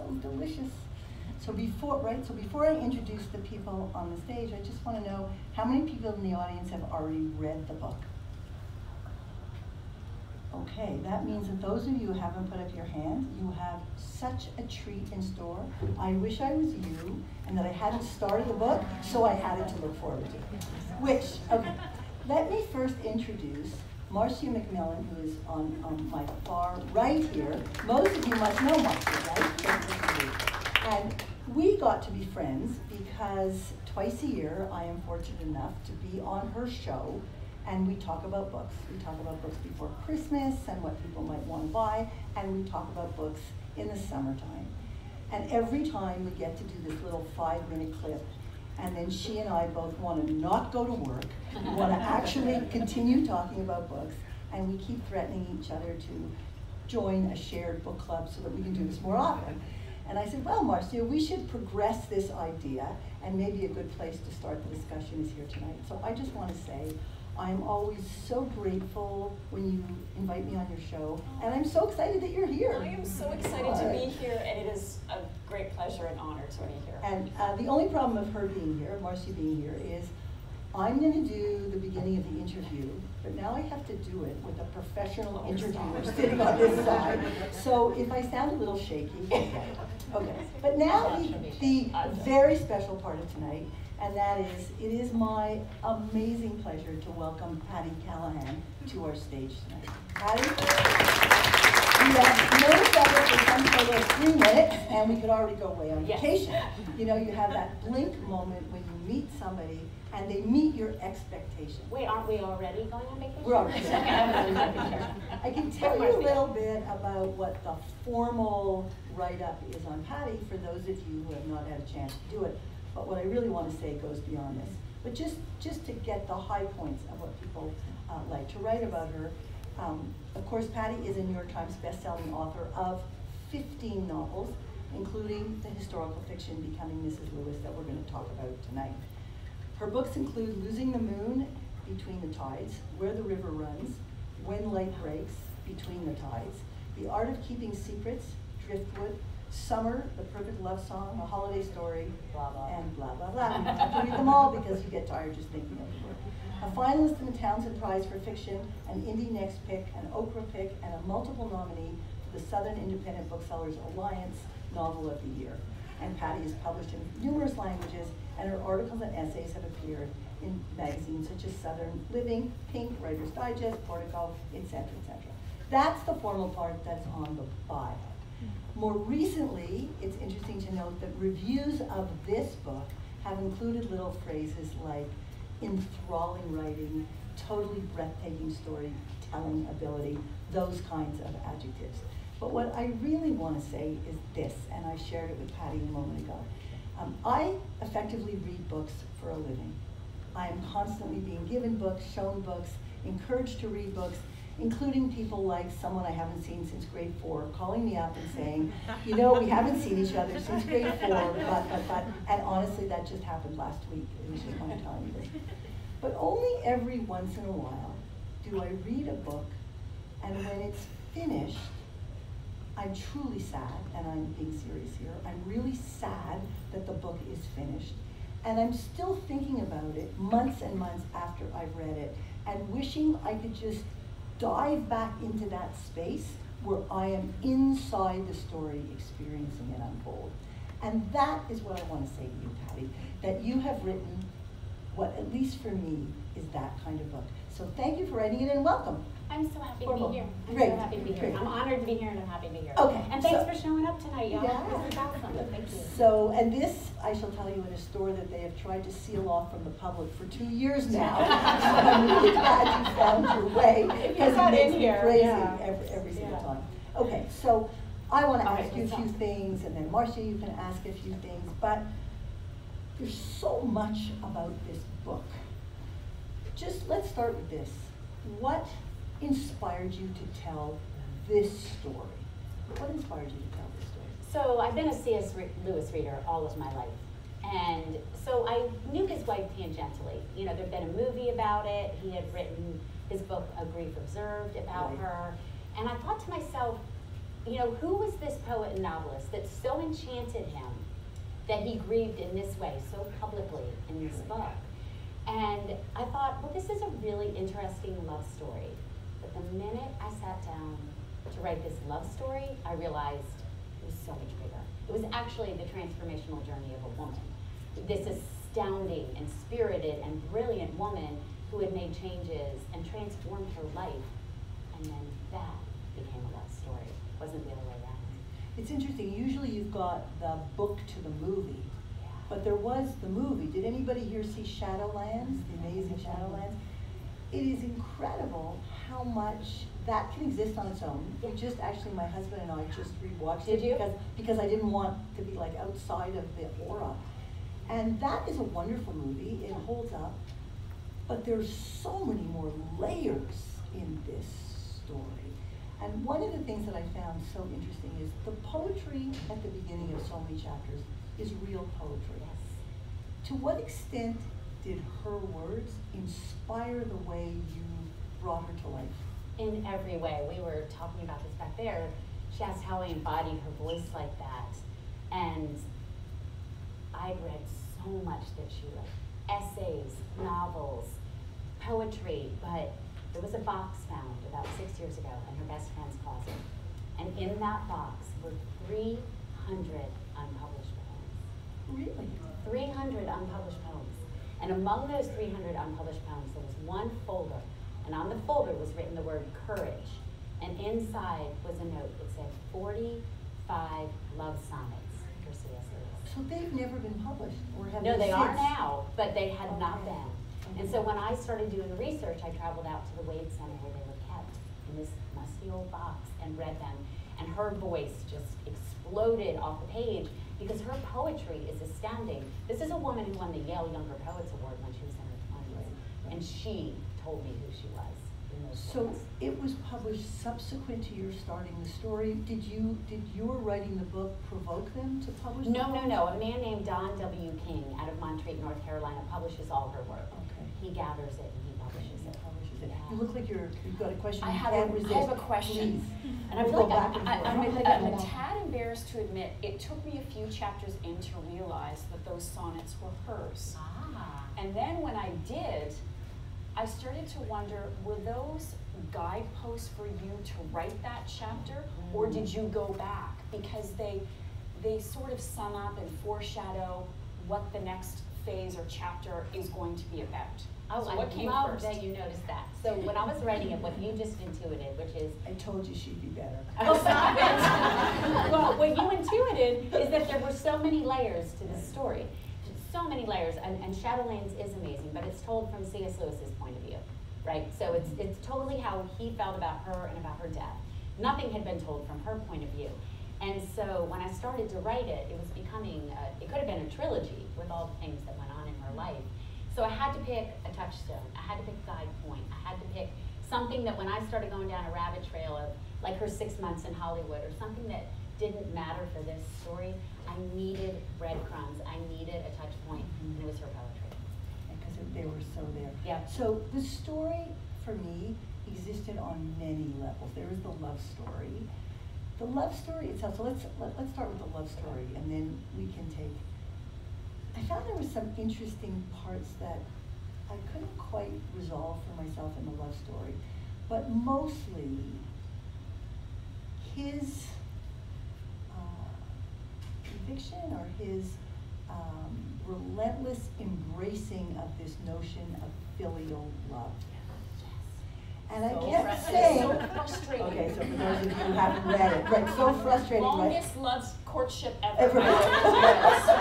so delicious. So before, right, so before I introduce the people on the stage, I just want to know how many people in the audience have already read the book? Okay, that means that those of you who haven't put up your hand, you have such a treat in store. I wish I was you and that I hadn't started the book, so I had it to look forward to. Which, okay, let me first introduce Marcia MacMillan, who is on, on my far right here. Most of you must know Marcia, right? And we got to be friends because twice a year I am fortunate enough to be on her show and we talk about books. We talk about books before Christmas and what people might want to buy, and we talk about books in the summertime. And every time we get to do this little five minute clip, and then she and I both want to not go to work, we want to actually continue talking about books, and we keep threatening each other to join a shared book club so that we can do this more often. And I said, well, Marcia, we should progress this idea, and maybe a good place to start the discussion is here tonight. So I just want to say, I'm always so grateful when you invite me on your show, and I'm so excited that you're here. I am so excited to be here, and it is a great pleasure and honor to be here. And uh, the only problem of her being here, Marcy being here, is I'm going to do the beginning of the interview, but now I have to do it with a professional oh, interviewer sitting on this side. So if I sound a little shaky, okay. okay. But now the, the very special part of tonight and that is, it is my amazing pleasure to welcome Patti Callahan to our stage tonight. Patti, we have each other for some sort of three minutes, and we could already go away on vacation. You know, you have that blink moment when you meet somebody and they meet your expectations. Wait, aren't we already going on vacation? We're already I can tell you a little bit about what the formal write-up is on Patty for those of you who have not had a chance to do it. But what I really want to say goes beyond this. But just, just to get the high points of what people uh, like to write about her, um, of course, Patti is a New York Times bestselling author of 15 novels, including the historical fiction Becoming Mrs. Lewis that we're going to talk about tonight. Her books include Losing the Moon, Between the Tides, Where the River Runs, When Light Breaks, Between the Tides, The Art of Keeping Secrets, Driftwood, Summer, The Perfect Love Song, A Holiday Story, blah, blah, and blah, blah, blah. You have to read them all because you get tired just thinking of them. A finalist in the Townsend Prize for Fiction, an Indie Next Pick, an Oprah Pick, and a multiple nominee for the Southern Independent Booksellers Alliance Novel of the Year. And Patti is published in numerous languages, and her articles and essays have appeared in magazines such as Southern Living, Pink, Writer's Digest, Portico, etc., etc. That's the formal part that's on the bio. More recently, it's interesting to note that reviews of this book have included little phrases like enthralling writing, totally breathtaking storytelling ability, those kinds of adjectives. But what I really want to say is this, and I shared it with Patti a moment ago. Um, I effectively read books for a living. I am constantly being given books, shown books, encouraged to read books, including people like someone I haven't seen since grade four, calling me up and saying, you know, we haven't seen each other since grade four, but, but, but, and honestly, that just happened last week. It was just my telling this. But only every once in a while do I read a book, and when it's finished, I'm truly sad, and I'm being serious here. I'm really sad that the book is finished. And I'm still thinking about it months and months after I've read it, and wishing I could just dive back into that space where I am inside the story experiencing it unfold. And that is what I want to say to you, Patti, that you have written what, at least for me, is that kind of book. So thank you for writing it and welcome. I'm so happy to be here. I'm Great. so happy to be here. Great. I'm honored to be here and I'm happy to be here. Okay. And thanks so, for showing up tonight, y'all. Yeah. This is awesome. Thank you. So, and this, I shall tell you, in a store that they have tried to seal off from the public for two years now. so I'm really glad you found your way because it makes me crazy yeah. every, every single yeah. time. Okay, so I want to ask you a few things, and then Marcia, you can ask a few things, but there's so much about this book. Just let's start with this. What inspired you to tell this story? What inspired you to tell this story? So I've been a C.S. Lewis reader all of my life. And so I knew his wife tangentially. You know, there'd been a movie about it. He had written his book, A Grief Observed, about right. her. And I thought to myself, you know, who was this poet and novelist that so enchanted him that he grieved in this way so publicly in this book? And I thought, well, this is a really interesting love story. But the minute I sat down to write this love story, I realized it was so much bigger. It was actually the transformational journey of a woman. This astounding and spirited and brilliant woman who had made changes and transformed her life. And then that became a love story. It wasn't the other way around. It's interesting, usually you've got the book to the movie, Yeah. but there was the movie. Did anybody here see Shadowlands, the amazing Shadowlands? It is incredible how much that can exist on its own. We just, actually, my husband and I just rewatched it you? because, because I didn't want to be like outside of the aura. And that is a wonderful movie, it holds up, but there's so many more layers in this story. And one of the things that I found so interesting is the poetry at the beginning of so many chapters is real poetry. Yes. To what extent did her words inspire the way you brought her to life? in every way. We were talking about this back there. She asked how I embodied her voice like that. And I read so much that she wrote essays, novels, poetry, but there was a box found about six years ago in her best friend's closet. And in that box were 300 unpublished poems. Really? 300 unpublished poems. And among those 300 unpublished poems, there was one folder, and on the folder was written the word courage. And inside was a note that said 45 love sonnets for C.S. Lewis. So they've never been published, or have No, they they are now, but they had not Okay. been. And so when I started doing the research, I traveled out to the Wade Center where they were kept in this musty old box and read them. And her voice just exploded off the page because her poetry is astounding. This is a woman who won the Yale Younger Poets Award when she was in her twenties. Right. And she told me who she was So books. it was published subsequent to your starting the story. Did you, did your writing the book provoke them to publish? No, no, no. A man named Don W. King out of Montreat, North Carolina, publishes all her work. Okay. He gathers it and he publishes it. Publishes it. Yeah. You look like you're, you've got a question I you have can't a- I resist. have a question. Please. And I We'll feel go like back and I, forth. I'm, a, back I'm and a tad embarrassed to admit, it took me a few chapters in to realize that those sonnets were hers. Ah. And then when I did, I started to wonder, were those guideposts for you to write that chapter? Or Mm. did you go back? Because they, they sort of sum up and foreshadow what the next phase or chapter is going to be about. Oh, So I what came love first? that you noticed that. So when I was writing it, what you just intuited, which is I told you she'd be better. Oh, stop it. well, what you intuited is that there were so many layers to this story. So many layers, and, and Shadowlands is amazing, but it's told from C.S. Lewis's point of view, right? So it's, it's totally how he felt about her and about her death. Nothing had been told from her point of view. And so when I started to write it, it was becoming, a, it could have been a trilogy with all the things that went on in her life. So I had to pick a touchstone. I had to pick a guide point. I had to pick something that when I started going down a rabbit trail of like her six months in Hollywood or something that didn't matter for this story, I needed breadcrumbs. I needed a touch point, and it was her poetry. Because they were so there. Yeah. So the story, for me, existed on many levels. There is the love story. The love story itself, so let's, let, let's start with the love story, and then we can take, I found there were some interesting parts that I couldn't quite resolve for myself in the love story. But mostly, his uh, conviction or his um, relentless embracing of this notion of filial love. And I So kept saying. so frustrating. Okay, so for those of you who haven't read it, right, so frustrating, right? Longest love courtship ever. Ever.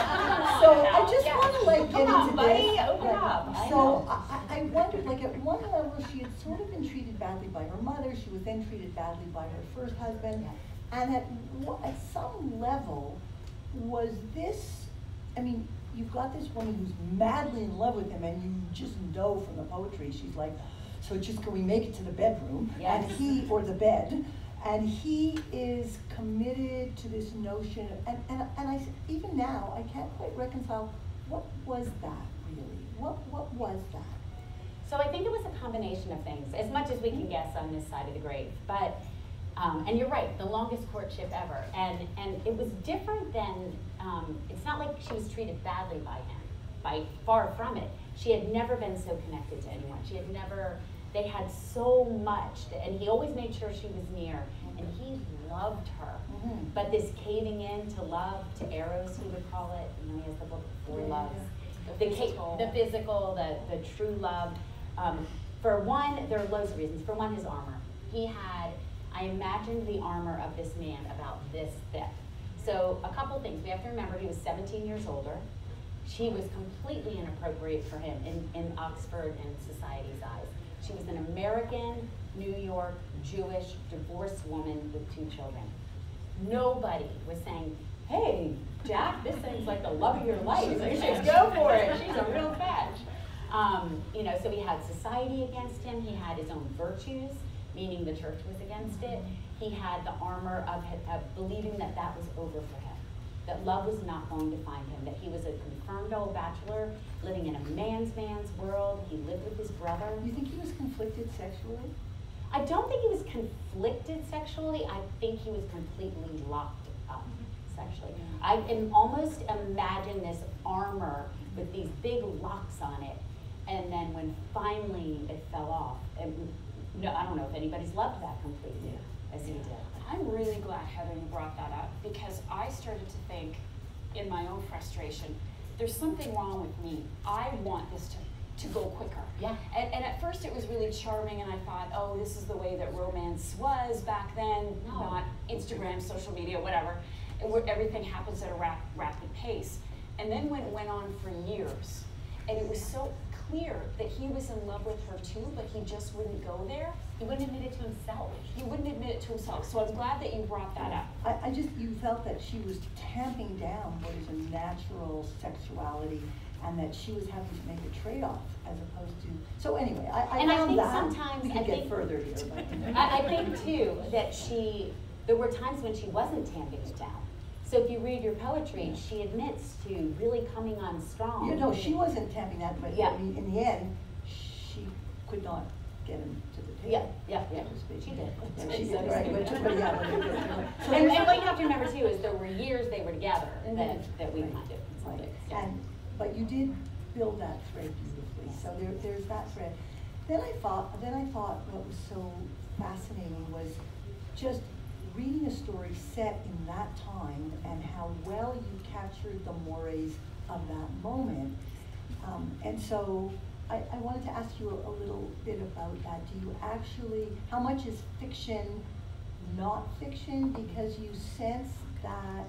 So I just Yeah. wanna like get Come on, into buddy, this. open Right. up. I So. I, I I wondered, like at one level, she had sort of been treated badly by her mother, she was then treated badly by her first husband. Yeah. And at, at some level, was this, I mean, you've got this woman who's madly in love with him and you just know from the poetry, she's like, so just can we make it to the bedroom? And he, or the bed, and he is committed to this notion, and, and, and I, even now, I can't quite reconcile, what was that really? What, what was that? So I think it was a combination of things, as much as we can guess on this side of the grave. But Um, and you're right, the longest courtship ever. And, and it was different than, um, it's not like she was treated badly by him, by far from it. She had never been so connected to anyone. She had never, they had so much, that- and he always made sure she was near, and he loved her. Mhm. But this caving in to love, to eros, he would call it, you know, he has the book Four Yeah, Loves. The, The physical. the physical, the, the true love. Um, for one, there are loads of reasons. For one, his armor. He had, I imagined the armor of this man about this thick. So a couple things. We have to remember he was 17 years older. She was completely inappropriate for him in, in Oxford and society's eyes. She was an American, New York, Jewish, divorced woman with two children. Nobody was saying, hey, Jack, this seems like the love of your life. You should go for it. She's a real catch. Um, you know, so he had society against him. He had his own virtues, meaning the church was against it. He had the armor of, of believing that that was over for him, that love was not going to find him, that he was a confirmed old bachelor living in a man's man's world. He lived with his brother. You think he was conflicted sexually? I don't think he was conflicted sexually. I think he was completely locked up sexually. I can almost imagine this armor with these big locks on it, and then when finally it fell off, and no, I don't know if anybody's loved that completely as he did. I'm really glad Heather you brought that up because I started to think in my own frustration, there's something wrong with me. I want this to, to go quicker. Yeah. And, and at first it was really charming and I thought, oh, this is the way that romance was back then, No. not Instagram, social media, whatever, where everything happens at a rap, rapid pace. And then when it went on for years, and it was so clear that he was in love with her too, but he just wouldn't go there. He wouldn't admit it to himself. He wouldn't admit it to himself. So I'm glad that you brought that up. I, I just, you felt that she was tamping down what is a natural sexuality and that she was having to make a trade-off as opposed to, so anyway, I, I And I think that. sometimes- We I could get think- further here, but. I, I think too that she, there were times when she wasn't tamping it down. So if you read your poetry, she admits to really coming on strong. You know, she wasn't tamping that, but Yeah. I mean, in the end, she could not get him to the Yeah, table. yeah, yeah, so she did. Yeah, she did, right, but, but yeah, but it did. So And, and what you have to remember too is there were years they were together that, Mhm. that we Right, kind of Right. Yeah. and, but you did build that thread beautifully, so there, there's that thread. Then I thought, then I thought what was so fascinating was just reading a story set in that time and how well you captured the mores of that moment. Um, and so I, I wanted to ask you a, a little bit about that. Do you actually, how much is fiction not fiction? Because you sense that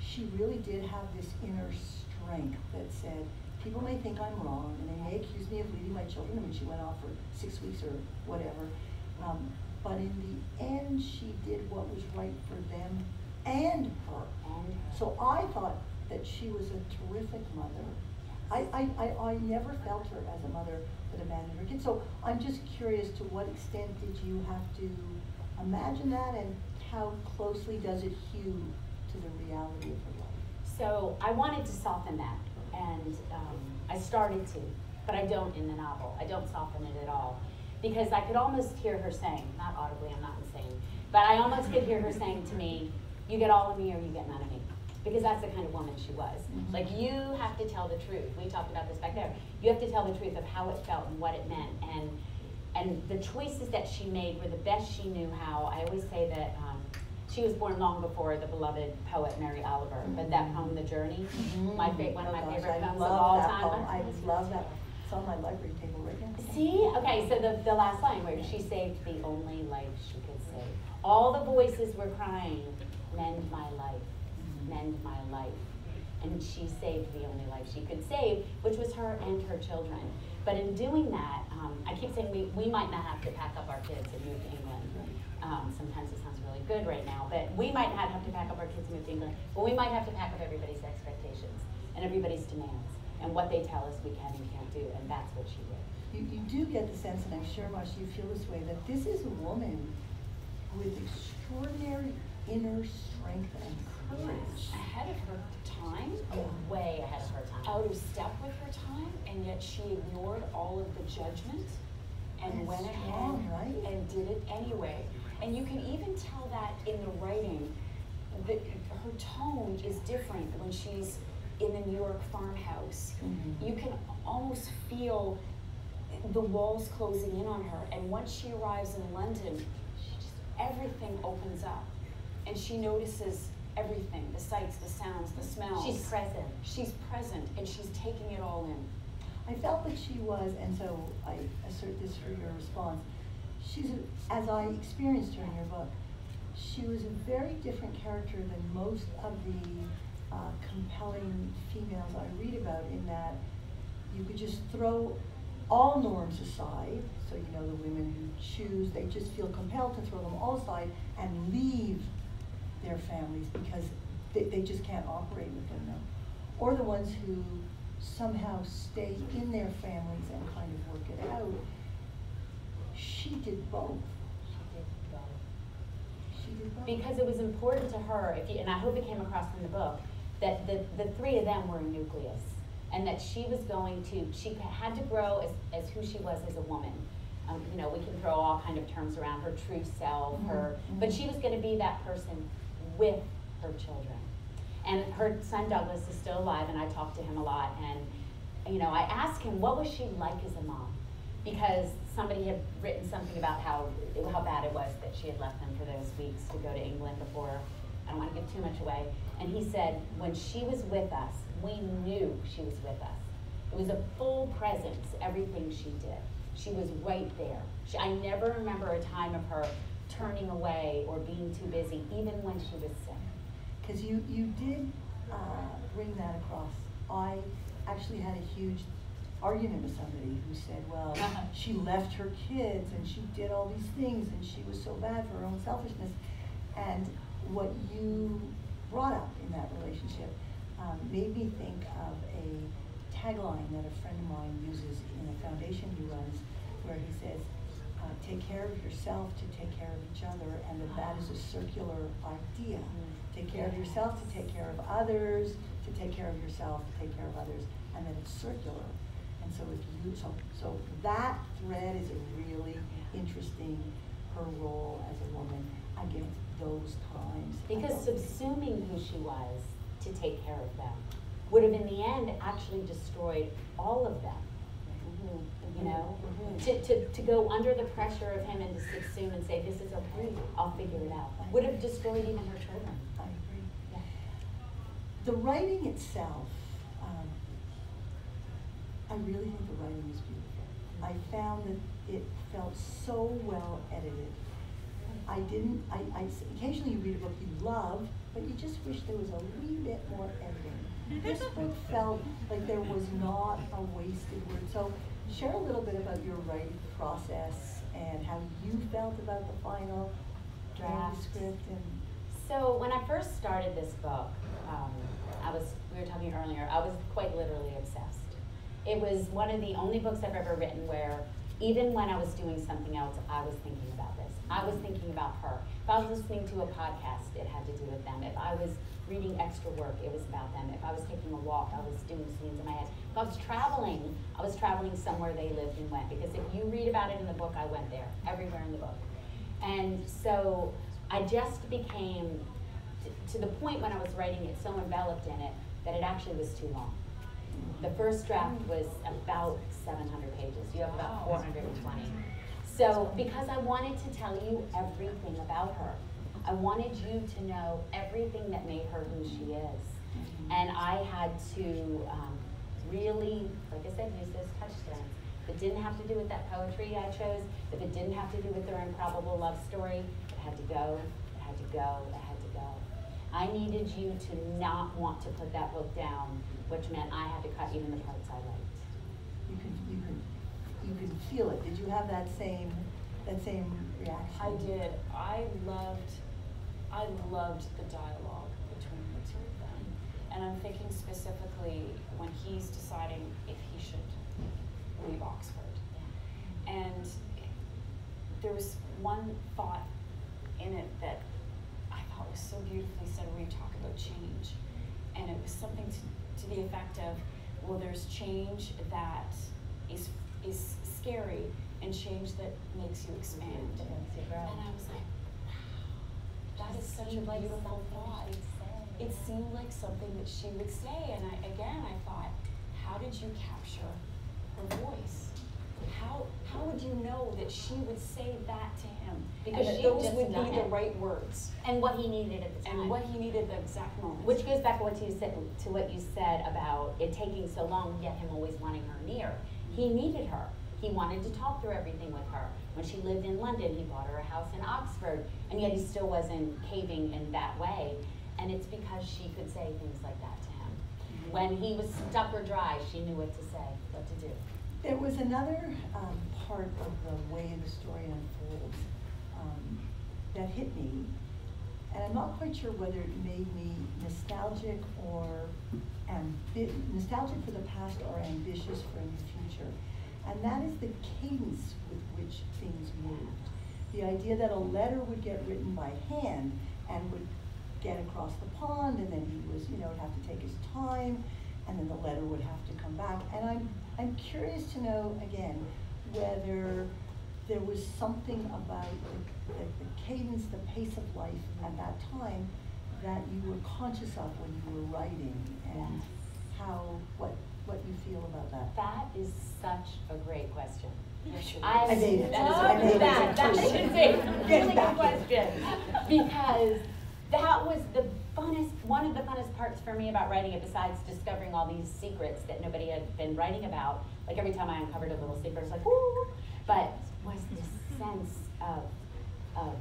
she really did have this inner strength that said, people may think I'm wrong and they may accuse me of leading my children. I mean, she went off for six weeks or whatever. Um, but in the end, she did what was right for them and her. So I thought that she was a terrific mother. I, I, I, I never felt her as a mother that abandoned her kids. So I'm just curious to what extent did you have to imagine that and how closely does it hew to the reality of her life? So I wanted to soften that, and um, I started to, but I don't in the novel. I don't soften it at all. Because I could almost hear her saying, not audibly, I'm not insane, but I almost could hear her saying to me, You get all of me or you get none of me. Because that's the kind of woman she was. Mhm. Like, you have to tell the truth. We talked about this back there. You have to tell the truth of how it felt and what it meant. And, and the choices that she made were the best she knew how. I always say that um, she was born long before the beloved poet Mary Oliver, but that Mhm. poem, The Journey, my fa- one of my Oh gosh, favorite poems of love all that time. poem. I love that. It's on my library table right now. See, okay, so the, the last line where she saved the only life she could save. All the voices were crying, mend my life, mend my life. And she saved the only life she could save, which was her and her children. But in doing that, um, I keep saying we, we might not have to pack up our kids and move to England. Um, sometimes it sounds really good right now, but we might not have to pack up our kids and move to England, but we might have to pack up everybody's expectations and everybody's demands and what they tell us we can and can't do, and that's what she did. You, you do get the sense, and I'm sure, Marcia, you feel this way, that this is a woman with extraordinary inner strength and courage. Ahead of her time, way ahead of her time. out of step with her time, and yet she ignored all of the judgment and And went strong, ahead right? and did it anyway. And you can even tell that in the writing. The, her tone is different when she's in the New York farmhouse. Mhm. You can almost feel the walls closing in on her. And once she arrives in London, she just, everything opens up. And she notices everything the sights, the sounds, the smells. She's present. She's present and she's taking it all in. I felt that she was, and so I assert this for your response, she's, a- as I experienced her in your book, she was a very different character than most of the uh, compelling females I read about in that you could just throw all norms aside, so you know the women who choose, they just feel compelled to throw them all aside and leave their families because they, they just can't operate within them. Or the ones who somehow stay in their families and kind of work it out. She did both. She did both. Because it was important to her, if you, and I hope it came across in the book, that the, the three of them were a nucleus. And that she was going to, she had to grow as, as who she was as a woman. Um, you know, we can throw all kind of terms around her true self, her, Mhm, but she was gonna be that person with her children. And her son Douglas is still alive, and I talk to him a lot. And you know, I asked him, what was she like as a mom? Because somebody had written something about how how bad it was that she had left them for those weeks to go to England before. I don't want to give too much away. And he said, when she was with us, we knew she was with us. It was a full presence, everything she did. She was right there. She, I never remember a time of her turning away or being too busy, even when she was sick. Because you, you did uh, bring that across. I actually had a huge argument with somebody who said, well, she left her kids and she did all these things and she was so bad for her own selfishness. And what you brought up in that relationship um, made me think of a tagline that a friend of mine uses in a foundation he runs where he says, take care of yourself to take care of each other, and that that is a circular idea. Mm. Take care of yourself to take care of others, to take care of yourself to take care of others, and that it's circular. And so if you, so, so that thread is a really interesting, her role as a woman against those times. Because subsuming who she was to take care of them would have in the end actually destroyed all of them. Mm-hmm. You know, Mhm. to, to, to go under the pressure of him and to subsume and say, this is okay, I'll figure it out, would have destroyed even her children. I agree. Yeah. The writing itself, um, I really think the writing is beautiful. I found that it felt so well edited. I didn't, I, I, occasionally you read a book you love, but you just wish there was a wee bit more editing. This book felt like there was not a wasted word. So share a little bit about your writing process and how you felt about the final draft script and. So when I first started this book, um, I was, we were talking earlier, I was quite literally obsessed. It was one of the only books I've ever written where even when I was doing something else, I was thinking. I was thinking about her. If I was listening to a podcast, it had to do with them. If I was reading extra work, it was about them. If I was taking a walk, I was doing scenes in my head. If I was traveling, I was traveling somewhere they lived and went. Because if you read about it in the book, I went there, everywhere in the book. And so I just became, t- to the point when I was writing it, so enveloped in it that it actually was too long. The first draft was about 700 pages. You have about 420. So, because I wanted to tell you everything about her, I wanted you to know everything that made her who she is. And I had to um, really, like I said, use those touchstones. If it didn't have to do with that poetry I chose, if it didn't have to do with their improbable love story, it had to go, it had to go, it had to go. I needed you to not want to put that book down, which meant I had to cut even the parts I liked. you could, you could, you could feel it. Did you have that same, that same reaction? I did. I loved, I loved the dialogue between the two of them. And I'm thinking specifically when he's deciding if he should leave Oxford. And there was one thought in it that I thought was so beautifully said where you talk about change. And it was something to, to the effect of, well, there's change that is, is scary and change that makes you expand. That makes you. And I was like, wow, that is such a beautiful thought. It seemed like something that she would say, and I, again, I thought, how did you capture her voice? How, how would you know that she would say that to him? Because and that she'd those would be the it. right words, And what he needed at the time. and what he needed the exact moment. Which goes back to what you said, to what you said about it taking so long, yet him always wanting her near. He needed her. He wanted to talk through everything with her. When she lived in London, he bought her a house in Oxford, and yet he still wasn't caving in that way. And it's because she could say things like that to him. When he was stuck or dry, she knew what to say, what to do. There was another um, part of the way the story unfolds um, that hit me, and I'm not quite sure whether it made me nostalgic or nostalgic for the past or ambitious for the future. And that is the cadence with which things moved. The idea that a letter would get written by hand and would get across the pond, and then he was, you know, would have to take his time, and then the letter would have to come back. And I'm, I'm curious to know, again, whether there was something about the, the, the cadence, the pace of life at that time that you were conscious of when you were writing, and how, what, what you feel about that. That is such a great question. I I made it. love I made it. that. That is a really good question. Because that was the funnest, one of the funnest parts for me about writing it, besides discovering all these secrets that nobody had been writing about. Like every time I uncovered a little secret, it's like, woo! But was this sense of, of,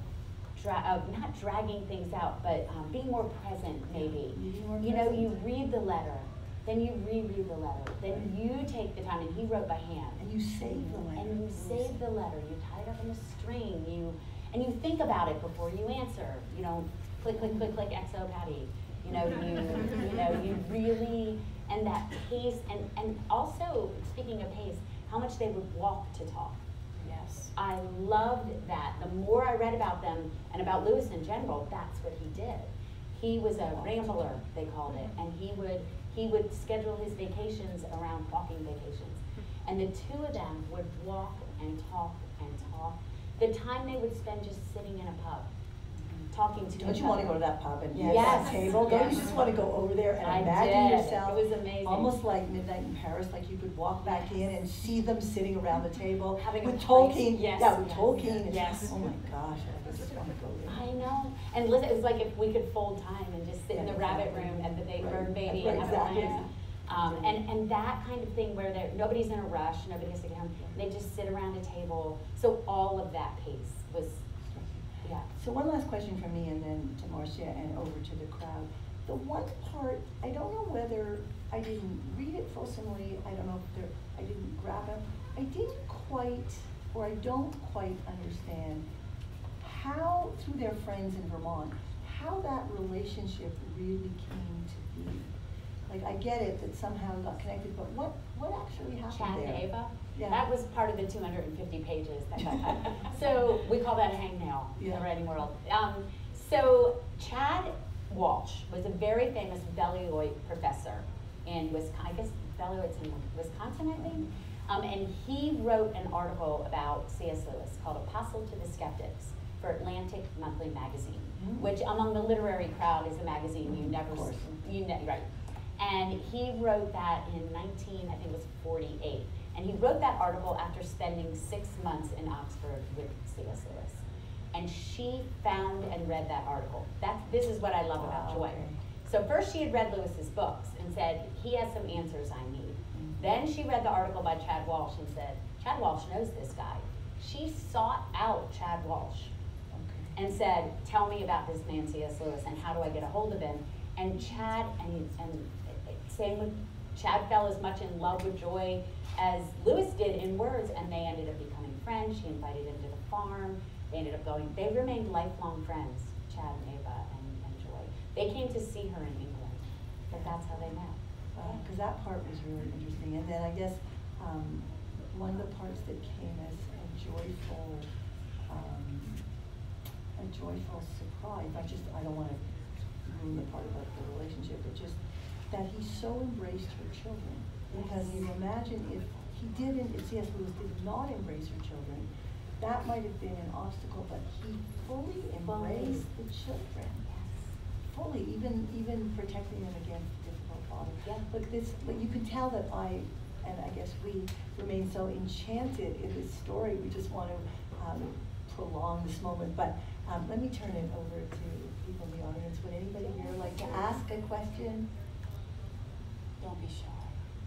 dra- of not dragging things out, but um, being more present, maybe. More You know, you read the letter, then you reread the letter, then you take the time, and he wrote by hand. And you save the letter. And you save the letter, you tie it up in a string, you, and you think about it before you answer. You don't click, click, click, click, XO Patti. You know, you, you know, you really, and that pace, and, and also, speaking of pace, how much they would walk to talk. Yes. I loved that. The more I read about them and about Lewis in general, that's what he did. He was a rambler, they called it, and he would he would schedule his vacations around walking vacations. And the two of them would walk and talk and talk. The time they would spend just sitting in a pub, talking to Don't you want to go to that pub and Yes. that table? Don't you just want to go over there and I imagine did. yourself? It was amazing. Almost like Midnight in Paris, like you could walk back in and see them sitting around the table Having a with. Tolkien. Yes, Yeah, with yes, Tolkien. yes. Oh my gosh, I just want to go there. I know. And listen, it was like if we could fold time and just sit in the Yeah, rabbit room at the Big Right. Bird Baby Right, and have a exactly. pint. Um, and, and that kind of thing where nobody's in a rush, nobody has to get home, they just sit around a table. So all of that pace was, yeah. So one last question from me and then to Marcia and over to the crowd. The one part, I don't know whether I didn't read it fulsomely, I don't know if there, I didn't grab it. I didn't quite, or I don't quite understand how, through their friends in Vermont, how that relationship really came to be. Like, I get it that somehow it got connected, but what, what actually happened Chad there? and Ava, Yeah. that was part of the two hundred and fifty pages that got cut. So we call that a hangnail in the writing world. Um, so Chad Walsh was a very famous Beloit professor in Wisconsin, I guess Beloit's in Wisconsin, I think. Um, and he wrote an article about C.S. Lewis called Apostle to the Skeptics for Atlantic Monthly Magazine, Mm. which among the literary crowd is a magazine you never, you ne- right. And he wrote that in 19, I think it was 48. And he wrote that article after spending six months in Oxford with C.S. Lewis. And she found and read that article. That's, this is what I love about Joy. So first she had read Lewis's books and said, he has some answers I need. Mhm. Then she read the article by Chad Walsh and said, Chad Walsh knows this guy. She sought out Chad Walsh Okay. and said, "Tell me about this man C.S. Lewis and how do I get a hold of him?" And Chad and and same with Chad fell as much in love with Joy as Lewis did in words, and they ended up becoming friends. She invited him to the farm. They ended up going. They remained lifelong friends, Chad and Ava and, and Joy. They came to see her in England, but that's how they met. because that part was really interesting. And then I guess um, one of the parts that came as a joyful, um, a joyful surprise, not just, I don't want to ruin the part about the relationship, but just that he so embraced her children. Because you imagine if he didn't, if C.S. Lewis did not embrace her children, that might have been an obstacle, but he fully embraced the children. Fully, even, even protecting them against difficult father. Yeah. But this, but you can tell that I, and I guess we remain so enchanted in this story, we just want to, um, prolong this moment. But, um, let me turn it over to people in the audience. Would anybody here like to ask a question? Don't be shy.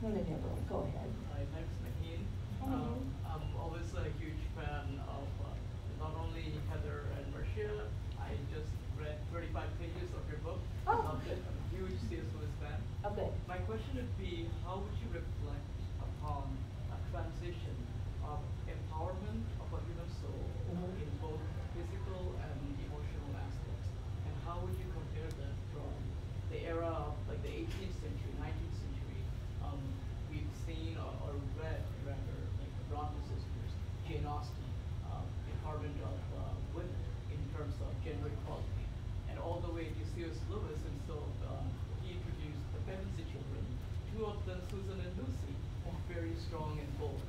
No, no, never, go ahead. Hi, thanks, Naheen. Hi, Um, Naheen. I'm always a huge fan of uh, not only Heather and Marcia, I just read 35 pages of your book. Oh. Loved it. I'm a huge C.S. Lewis fan. Oh, good. My question would be, how would you reflect upon a transition of empowerment of a human soul Mhm. in both physical and emotional aspects? And how would you compare that from the era of like the 18th century, 19th century? Um, we've seen or, or read rather like the Bronte sisters, Jane Austen, uh, empowerment of uh, women in terms of gender equality, and all the way to C.S. Lewis, and so um, he introduced the Pevensey children, two of them, Susan and Lucy, Yeah. very strong and bold.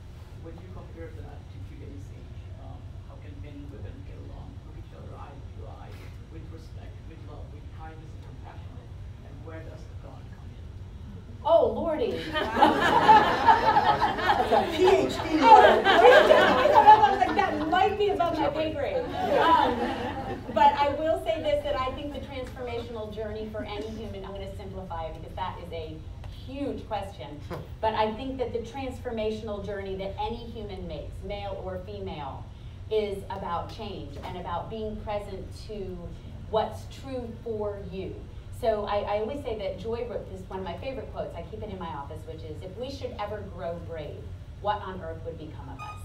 When you compare that to today's age, um, how can men and women get along with each other eye to eye, with respect, with love, with kindness and compassion, and where does God come in? Oh, lordy. That's a PhD Oh. I thought I was like, that might be above my pay grade. Um, But I will say this, that I think the transformational journey for any human, I'm gonna simplify it because that is a huge question. Hmm. But I think that the transformational journey that any human makes, male or female, is about change and about being present to what's true for you. So I, I always say that Joy wrote this, one of my favorite quotes, I keep it in my office, which is, if we should ever grow brave, what on earth would become of us?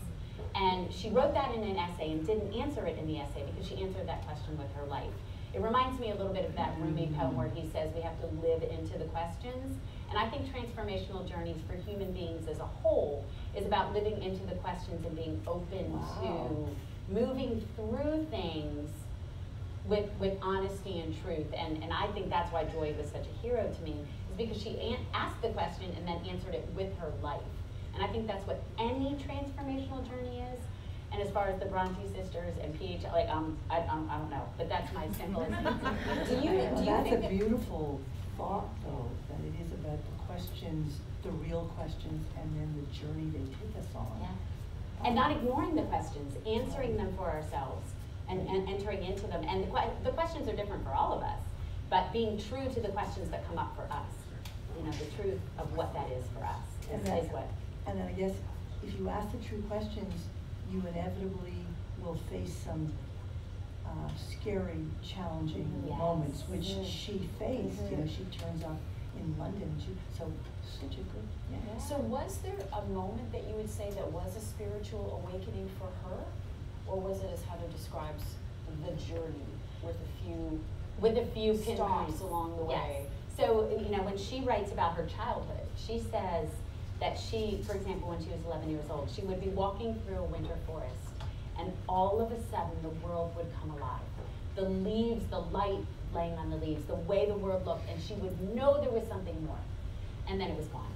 And she wrote that in an essay and didn't answer it in the essay because she answered that question with her life. It reminds me a little bit of that Rumi poem where he says we have to live into the questions. And I think transformational journeys for human beings as a whole is about living into the questions and being open Wow. to moving through things with, with honesty and truth. And, and I think that's why Joy was such a hero to me, is because she asked the question and then answered it with her life. And I think that's what any transformational journey is. And as far as the Bronte sisters and PH, like, um, I, um, I don't know, but that's my simplest. Do you- Well, do you That's think a beautiful thought, though, that it is about the questions, the real questions, and then the journey they take us on. Yeah. And not ignoring the questions, answering them for ourselves and, and entering into them. And the, que- the questions are different for all of us, but being true to the questions that come up for us. You know, the truth of what that is for us And is, what. And then I guess if you ask the true questions, you inevitably will face some uh, scary, challenging Yes. moments, which Mhm. she faced. You know, Mhm. she turns up in London. She, so such a good. Yeah. So was there a moment that you would say that was a spiritual awakening for her? Or was it as Heather describes, the journey with a few with a few Stops along the Yes. way. So, you know, when she writes about her childhood, she says that she, for example, when she was 11 years old, she would be walking through a winter forest, and all of a sudden the world would come alive. The leaves, the light laying on the leaves, the way the world looked, and she would know there was something more. And then it was gone.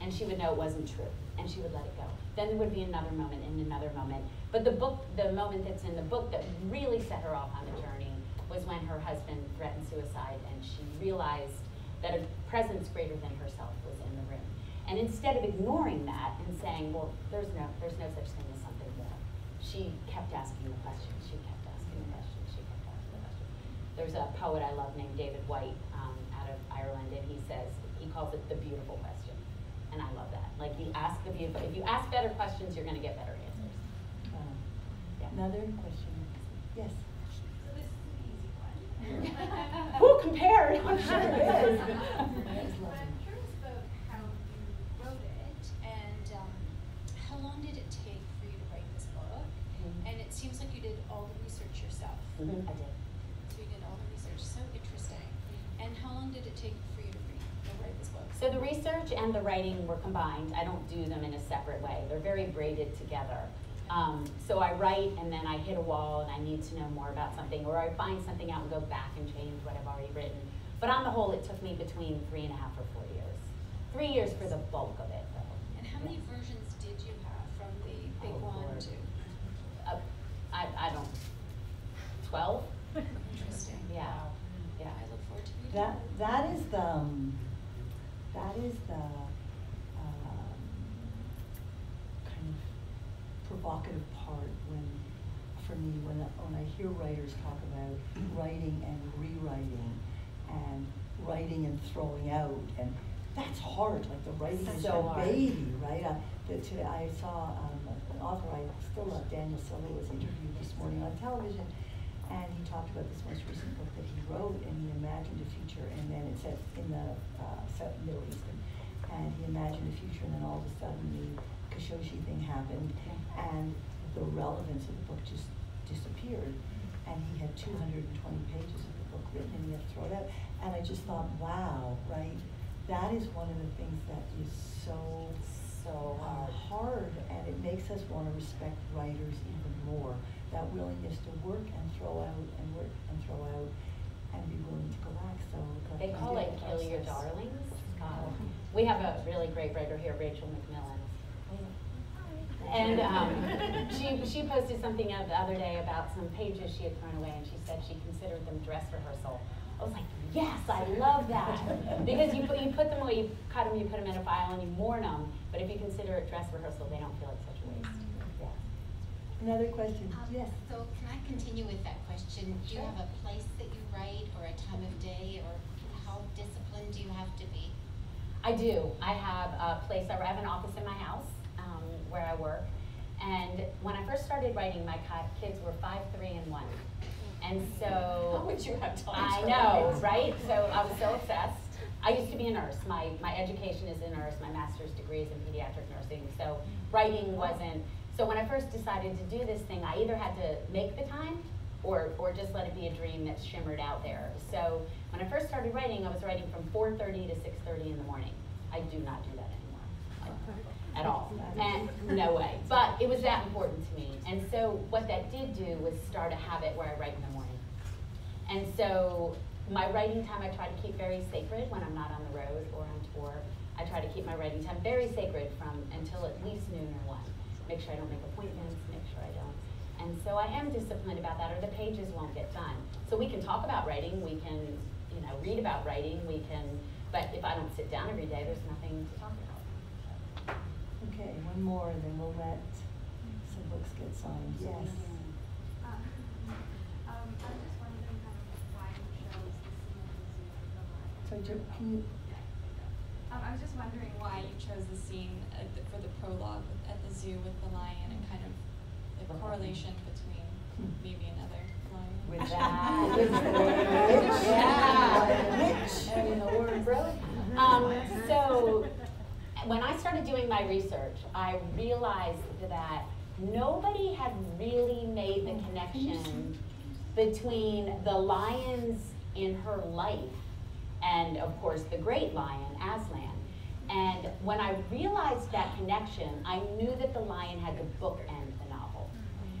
And she would know it wasn't true, and she would let it go. Then there would be another moment and another moment. But the book, the moment that's in the book that really set her off on the journey was when her husband threatened suicide and she realized that a presence greater than herself was in the room. And instead of ignoring that and saying, well, there's no, there's no such thing as something more, she kept asking the questions, she kept asking the questions, she kept asking the questions. There's a poet I love named David Whyte um, out of Ireland, and he says, he calls it the beautiful question. And I love that. Like you ask the beautiful, if you ask better questions, you're going to get better answers. Um, Yeah. Another question? Yes. So this is an easy one. Who compared? I'm sure it is. That's But lovely. I'm curious about how you wrote it and um, how long did it take for you to write this book? Mhm. And it seems like you did all the research yourself. Mhm, I did. So you did all the research. So interesting. And how long did it take for you to read, to write this book? So the research and the writing were combined. I don't do them in a separate way. They're very braided together. Um, so I write and then I hit a wall and I need to know more about something, or I find something out and go back and change what I've already written. But on the whole, it took me between three and a half or four years. Three years for the bulk of it, though. And how many versions did you have from the big Oh, one Lord. to? Uh, I, I don't, twelve? Interesting. Yeah, yeah. I look forward to reading. That, that is the, um, that is the, um, kind of provocative part when, for me, when, when I hear writers talk about writing and rewriting and writing and throwing out, and that's hard, like the writing is So a baby, right? Uh, the, today, I saw, um, an author I still love, Daniel Silva, was interviewed this morning on television, and he talked about this most recent book that he wrote, and he imagined a future, and then it said in the uh, Middle East, and, he imagined a future, and then all of a sudden the Khashoggi thing happened, and the relevance of the book just disappeared, and he had 220 pages of the book written, and he had to throw it out, and I just thought, wow, right? That is one of the things that is so So uh, hard. hard, and it makes us want to respect writers even more. That willingness to work and throw out and work and throw out, and be willing to go back. So They call it the kill your darlings. Um, we have a really great writer here, Rachel McMillan. And um, she, she posted something the other day about some pages she had thrown away, and she said she considered them dress rehearsal. I was like, yes, I love that. Because you put, you put them away, you cut them, you put them in a file, and you mourn them. But if you consider it dress rehearsal, they don't feel like such a waste. Yeah. Another question, Um, yes. So can I continue with that question? Do you Sure. have a place that you write or a time of day or how disciplined do you have to be? I do. I have a place, I have an office in my house um, where I work. And when I first started writing, my kids were five, three, and one. And so. How would you have time I know, write? right? So I was so obsessed. I used to be a nurse. My, my education is in nurse. My master's degree is in pediatric nursing. So writing wasn't. So when I first decided to do this thing, I either had to make the time or, or just let it be a dream that shimmered out there. So when I first started writing, I was writing from 4.30 to 6.30 in the morning. I do not do that anymore, like, at all. And, no way. But it was that important to me. And so what that did do was start a habit where I write in the morning. And so my writing time I try to keep very sacred when I'm not on the road or on tour. I try to keep my writing time very sacred from until at least noon or one. Make sure I don't make appointments, make sure I don't. And so I am disciplined about that or the pages won't get done. So we can talk about writing, we can, you know, read about writing, we can, but if I don't sit down every day, there's nothing to talk about. Okay, one more, and then we'll let some books get signed. Yes. Um, um, I was just wondering kind of why you chose the scene at the zoo with the. So, Jo- can you, Um, I was just wondering why you chose the scene at the, for the prologue at the zoo with the lion and kind of the correlation between maybe another lion. With that, With the- yeah. Which? And the word broke. Um, so, when I started doing my research, I realized that nobody had really made the connection between the lions in her life and, of course, the great lion, Aslan. And when I realized that connection, I knew that the lion had to bookend the novel.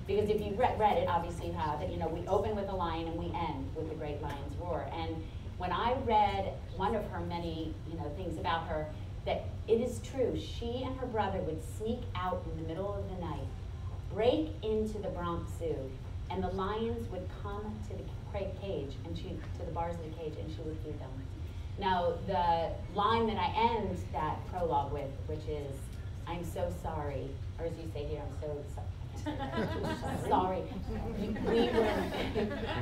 Because if you've read, read it, obviously you have, that, you know, we open with a lion and we end with the great lion's roar. And when I read one of her many, you know, things about her, that it is true, she and her brother would sneak out in the middle of the night, break into the Bronx Zoo, and the lions would come to the cage and she, to the bars of the cage and she would feed them. Now, the line that I end that prologue with, which is, I'm so sorry, or as you say here, I'm so sorry. You- We were,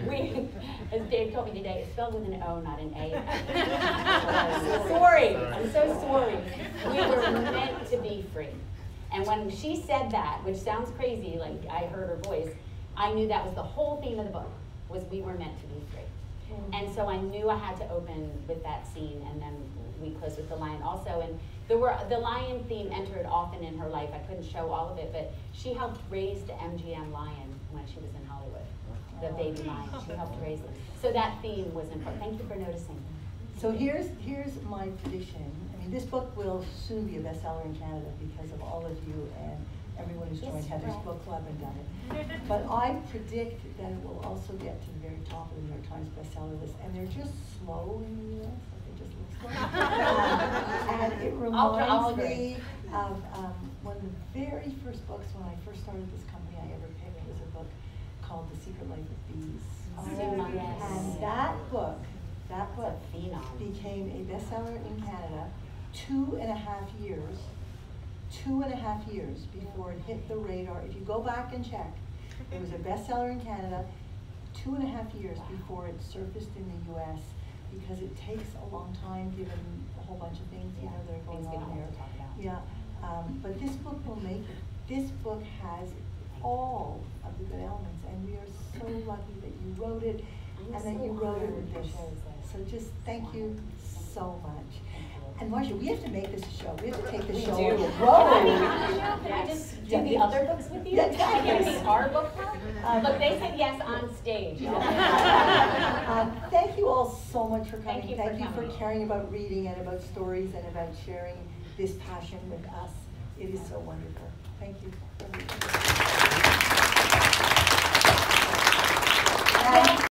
we, as Dave told me today, it's spelled with an O, not an A. Sorry, I'm so sorry. We were meant to be free. And when she said that, which sounds crazy, like I heard her voice, I knew that was the whole theme of the book, was we were meant to be free. Mm. And so I knew I had to open with that scene, and then we closed with the lion also. And there were the lion theme entered often in her life. I couldn't show all of it, but she helped raise the MGM lion when she was in Hollywood. The oh. baby lion, she helped raise it. So that theme was important. Thank you for noticing. So here's, here's my prediction. I mean, this book will soon be a bestseller in Canada because of all of you and everyone who's joined Yes, Heather's right. Book Club and done it. But I predict that it will also get to the very top of the New York Times bestseller list, and they're just slow in the US, just look slow. Um, And it I'll- I'll reminds me of, um, one of the very first books when I first started this company I ever picked was a book called The Secret Life of Bees. Oh, yes. And that book, that book became a bestseller in Canada two and a half years, two and a half years before it hit the radar. If you go back and check, it was a bestseller in Canada, two and a half years before it surfaced in the US because it takes a long time given a whole bunch of things, you know, that are going on there. to talk about. Yeah, um, but this book will make it. This book has all of the good elements and we are so lucky that you wrote it and that you wrote it with this. So just thank you so much. Thank you. And Marcia, we have to make this a show. We have to take the We show on the road. can I just do the other books with you? Yeah, Can I the our book club? Um, Look, they said yes on stage. Um, Thank you all so much for coming. Thank you for coming. caring about reading and about stories and about sharing this passion with us. It is so wonderful. Thank you.